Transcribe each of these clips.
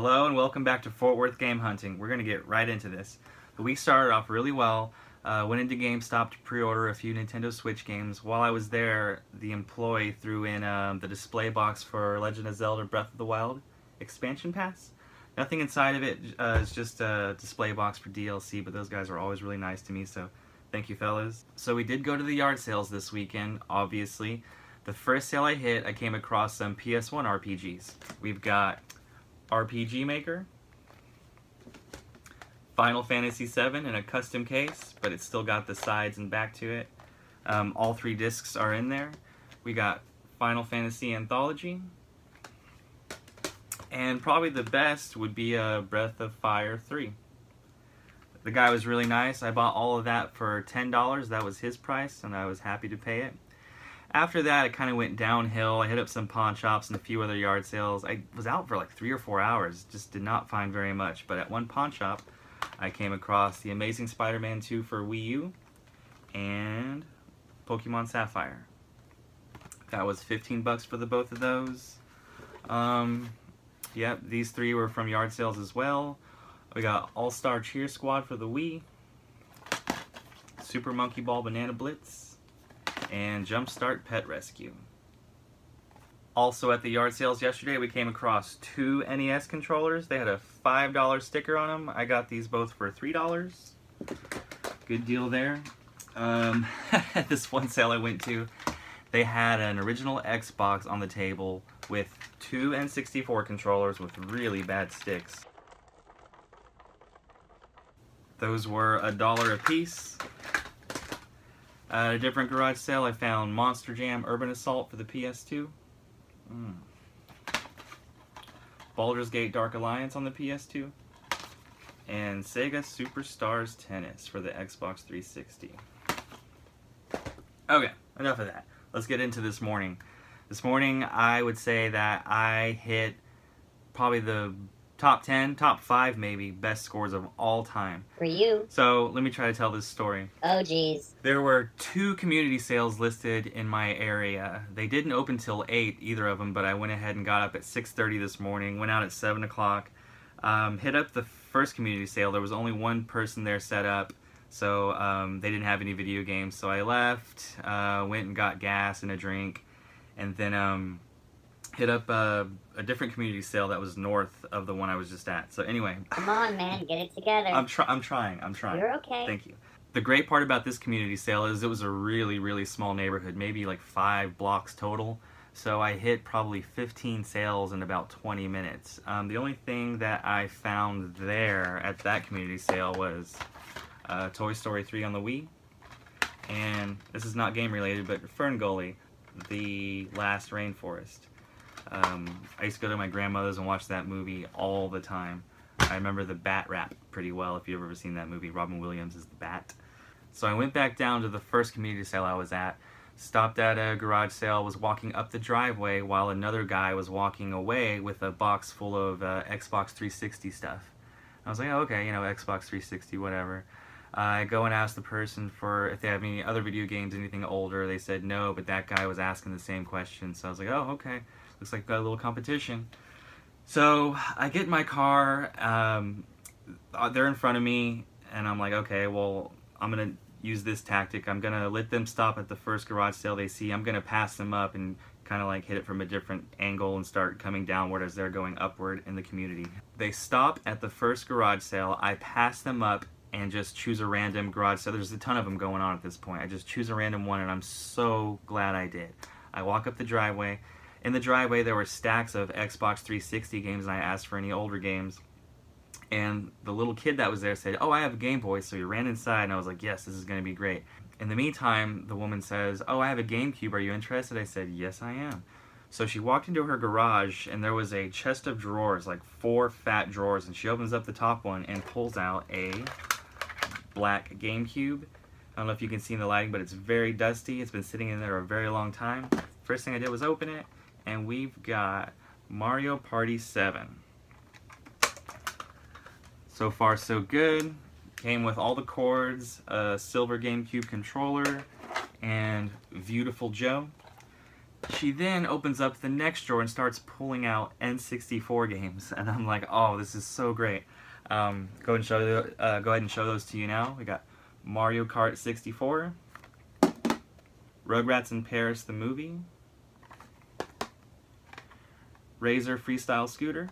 Hello and welcome back to Fort Worth Game Hunting. We're going to get right into this. The week started off really well. Uh, went into GameStop to pre-order a few Nintendo Switch games. While I was there, the employee threw in um, the display box for Legend of Zelda Breath of the Wild expansion pass. Nothing inside of it, uh, it's just a display box for DLC, but those guys are always really nice to me, so thank you fellas. So we did go to the yard sales this weekend, obviously. The first sale I hit, I came across some PS1 RPGs. We've got RPG Maker, Final Fantasy VII in a custom case, but it's still got the sides and back to it. Um, all three discs are in there. We got Final Fantasy Anthology, and probably the best would be a uh, Breath of Fire 3. The guy was really nice. I bought all of that for $10. That was his price, and I was happy to pay it. After that, it kind of went downhill. I hit up some pawn shops and a few other yard sales. I was out for like three or four hours, just did not find very much. But at one pawn shop, I came across The Amazing Spider-Man 2 for Wii U and Pokemon Sapphire. That was 15 bucks for the both of those. Um, yep, these three were from yard sales as well. We got All-Star Cheer Squad for the Wii, Super Monkey Ball Banana Blitz, and Jumpstart Pet Rescue. Also at the yard sales yesterday, we came across two NES controllers. They had a $5 sticker on them. I got these both for $3. Good deal there. Um, this one sale I went to, they had an original Xbox on the table with two N64 controllers with really bad sticks. Those were a dollar a piece. At a different garage sale, I found Monster Jam Urban Assault for the PS2. Mm. Baldur's Gate Dark Alliance on the PS2. And Sega Superstars Tennis for the Xbox 360. Okay, enough of that. Let's get into this morning. This morning, I would say that I hit probably the top 10, top 5 maybe, best scores of all time. For you. So let me try to tell this story. Oh geez. There were two community sales listed in my area. They didn't open till 8, either of them, but I went ahead and got up at 6.30 this morning, went out at 7 o'clock, um, hit up the first community sale. There was only one person there set up, so um, they didn't have any video games. So I left, uh, went and got gas and a drink, and then um, hit up a, a, different community sale that was north of the one I was just at. So anyway. Come on, man, get it together. I'm, try I'm trying, I'm trying. You're okay. Thank you. The great part about this community sale is it was a really, really small neighborhood, maybe like five blocks total. So I hit probably 15 sales in about 20 minutes. Um, the only thing that I found there at that community sale was uh, Toy Story 3 on the Wii. And this is not game related, but Fern Gully, the last rainforest. Um, I used to go to my grandmother's and watch that movie all the time. I remember the Bat Rap pretty well, if you've ever seen that movie. Robin Williams is the Bat. So I went back down to the first community sale I was at, stopped at a garage sale, was walking up the driveway while another guy was walking away with a box full of uh, Xbox 360 stuff. I was like, oh, okay, you know, Xbox 360, whatever. I go and ask the person for if they have any other video games, anything older. They said no, but that guy was asking the same question. So I was like, oh, okay. Looks like got a little competition. So I get in my car, um, uh, they're in front of me, and I'm like, okay, well, I'm gonna use this tactic. I'm gonna let them stop at the first garage sale they see. I'm gonna pass them up and kind of like hit it from a different angle and start coming downward as they're going upward in the community. They stop at the first garage sale. I pass them up and just choose a random garage sale. There's a ton of them going on at this point. I just choose a random one and I'm so glad I did. I walk up the driveway in the driveway, there were stacks of Xbox 360 games, and I asked for any older games. And the little kid that was there said, Oh, I have a Game Boy. So he ran inside, and I was like, Yes, this is going to be great. In the meantime, the woman says, Oh, I have a GameCube. Are you interested? I said, Yes, I am. So she walked into her garage, and there was a chest of drawers, like four fat drawers, and she opens up the top one and pulls out a black GameCube. I don't know if you can see in the lighting, but it's very dusty. It's been sitting in there a very long time. First thing I did was open it, and we've got Mario Party 7. So far so good. Came with all the cords, a silver GameCube controller, and Viewtiful Joe. she then opens up the next drawer and starts pulling out N64 games, and I'm like, oh, this is so great. Um, go and show the, uh, go ahead and show those to you now. We got Mario Kart 64, Rugrats in Paris the movie, Razor Freestyle Scooter,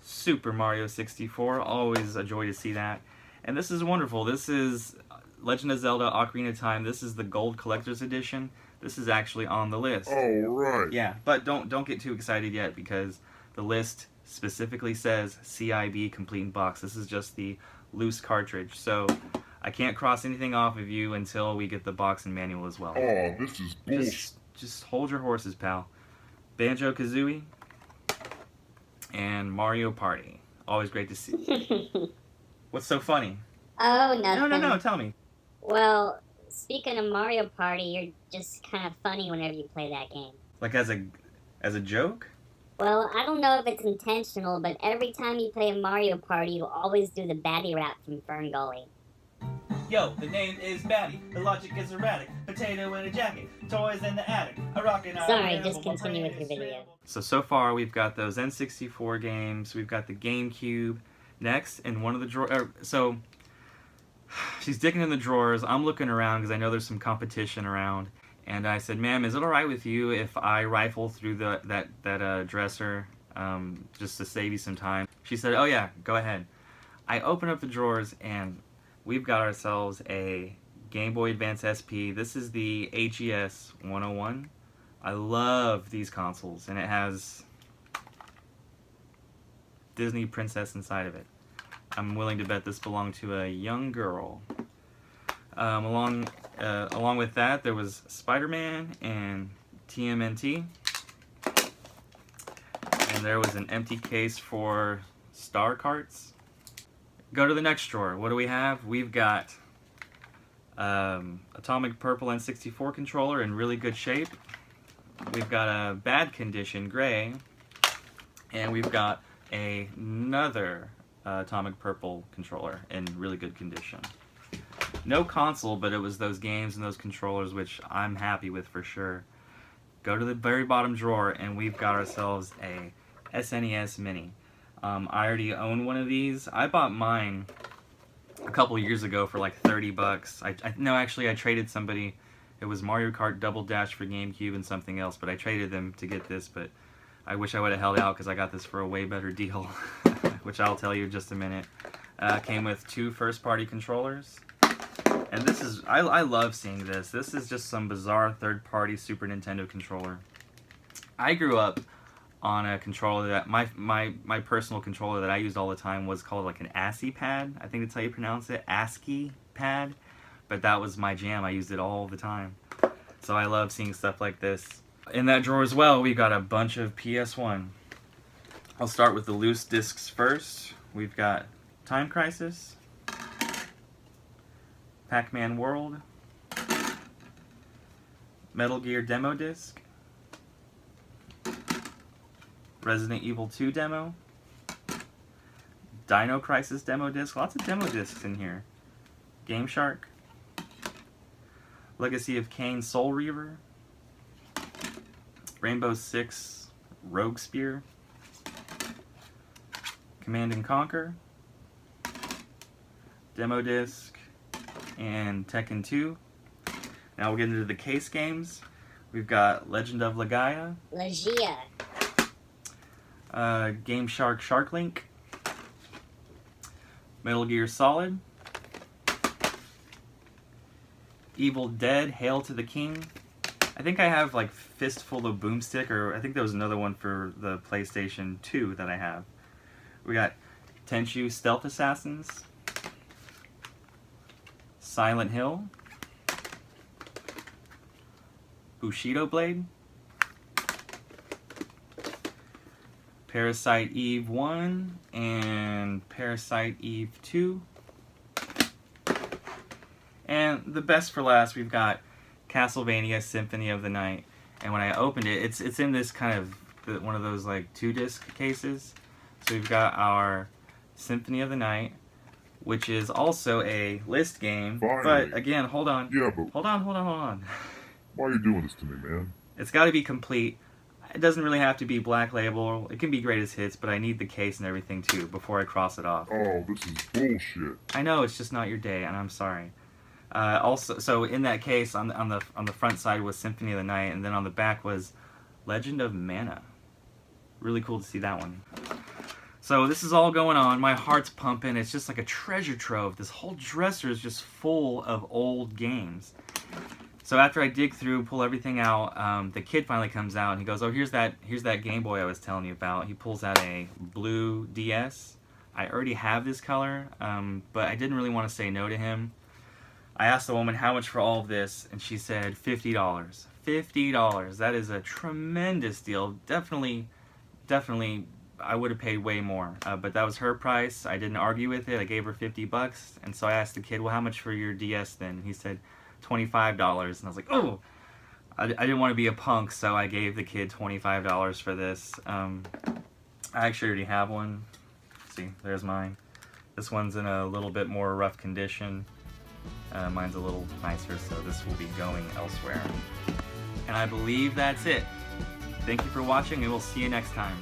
Super Mario 64. Always a joy to see that. And this is wonderful. This is uh, Legend of Zelda Ocarina of Time. This is the Gold Collector's Edition. This is actually on the list. Oh, right. Yeah, but don't don't get too excited yet because the list specifically says CIB complete box. This is just the loose cartridge. So I can't cross anything off of you until we get the box and manual as well. Oh, this is bullshit. Just just hold your horses, pal. Banjo Kazooie and Mario Party. Always great to see. What's so funny? oh, nothing. No, no, no. Tell me. Well, speaking of Mario Party, you're just kind of funny whenever you play that game. Like as a as a joke? Well, I don't know if it's intentional, but every time you play a Mario Party, you always do the Batty rap from Fern Gully. Yo, the name is Batty. The logic is erratic. Potato in a jacket. Toys in the attic. A rocket. Sorry, just continue with your video. So so far we've got those N64 games. We've got the GameCube. Next, in one of the drawer. Er, so she's digging in the drawers. I'm looking around because I know there's some competition around. And I said, "Ma'am, is it all right with you if I rifle through the that that uh, dresser um, just to save you some time?" She said, "Oh yeah, go ahead." I open up the drawers and we've got ourselves a Game Boy Advance SP. This is the AGS 101. I love these consoles, and it has Disney Princess inside of it. I'm willing to bet this belonged to a young girl. Um, along, uh, along with that, there was Spider-Man and TMNT. And there was an empty case for Star Carts. Go to the next drawer. What do we have? We've got um, Atomic Purple N64 controller in really good shape. We've got a bad condition gray. And we've got a, another uh, Atomic Purple controller in really good condition. No console, but it was those games and those controllers which I'm happy with for sure. Go to the very bottom drawer and we've got ourselves a SNES Mini. Um, I already own one of these. I bought mine a couple years ago for like 30 bucks. I, I no, actually, I traded somebody. It was Mario Kart Double Dash for GameCube and something else, but I traded them to get this. But I wish I would have held out because I got this for a way better deal, which I'll tell you in just a minute. Uh, came with two first-party controllers. And this is, I, I love seeing this. This is just some bizarre third-party Super Nintendo controller. I grew up on a controller that, my, my, my personal controller that I used all the time was called like an ASCII pad. I think that's how you pronounce it, ASCII pad. But that was my jam. I used it all the time. So I love seeing stuff like this. In that drawer as well, we've got a bunch of PS1. I'll start with the loose discs first. We've got Time Crisis, Pac-Man World, Metal Gear Demo Disc, Resident Evil 2 Demo, Dino Crisis Demo Disc, lots of demo discs in here, Game Shark, Legacy of Kain Soul Reaver, Rainbow Six Rogue Spear, Command and Conquer, Demo Disc, and Tekken 2. Now we'll get into the case games. We've got Legend of Legaia, Legia. Uh, Game Shark Shark Link, Metal Gear Solid, Evil Dead Hail to the King. I think I have like Fistful of Boomstick, or I think there was another one for the PlayStation 2 that I have. We got Tenchu Stealth Assassins, Silent Hill, Bushido Blade, Parasite Eve 1, and Parasite Eve 2. And the best for last, we've got Castlevania Symphony of the Night. And when I opened it, it's it's in this kind of one of those like two disc cases. So we've got our Symphony of the Night, which is also a list game. Finally. But again, hold on. Yeah, but Hold on, hold on, hold on. Why are you doing this to me, man? It's got to be complete. It doesn't really have to be black label. It can be greatest hits, but I need the case and everything too before I cross it off. Oh, this is bullshit. I know it's just not your day, and I'm sorry. Uh, also, so in that case, on the, on the on the front side was Symphony of the Night, and then on the back was Legend of Mana. Really cool to see that one. So this is all going on. My heart's pumping. It's just like a treasure trove. This whole dresser is just full of old games. So after I dig through, pull everything out, um, the kid finally comes out and he goes, "Oh, here's that here's that Game Boy I was telling you about." He pulls out a blue DS. I already have this color, um, but I didn't really want to say no to him. I asked the woman how much for all of this, and she said fifty dollars. Fifty dollars. That is a tremendous deal. Definitely, definitely, I would have paid way more. Uh, but that was her price. I didn't argue with it. I gave her fifty bucks, and so I asked the kid, "Well, how much for your DS then?" He said twenty-five dollars, and I was like, "Oh." I, I didn't want to be a punk, so I gave the kid twenty-five dollars for this. Um, I actually already have one. See, there's mine. This one's in a little bit more rough condition. Uh, mine's a little nicer, so this will be going elsewhere. And I believe that's it. Thank you for watching, and we'll see you next time.